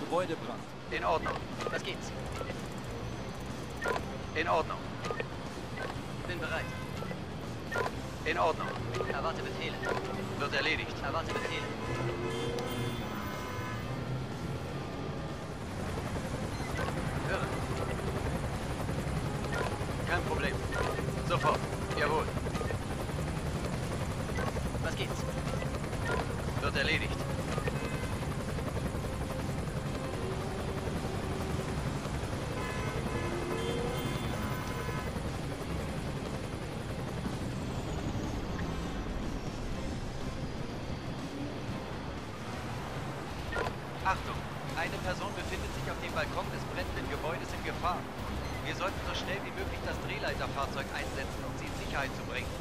Gebäudebrand. In Ordnung. Was geht's? In Ordnung. Bin bereit. In Ordnung. Erwarte Befehle. Wird erledigt. Erwarte Befehle. Höre. Kein Problem. Sofort. Jawohl. Was geht's? Wird erledigt. Achtung! Eine Person befindet sich auf dem Balkon des brennenden Gebäudes in Gefahr. Wir sollten so schnell wie möglich das Drehleiterfahrzeug einsetzen, um sie in Sicherheit zu bringen.